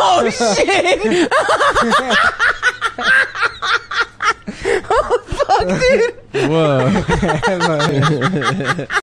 Oh shit! oh fuck, dude. Whoa.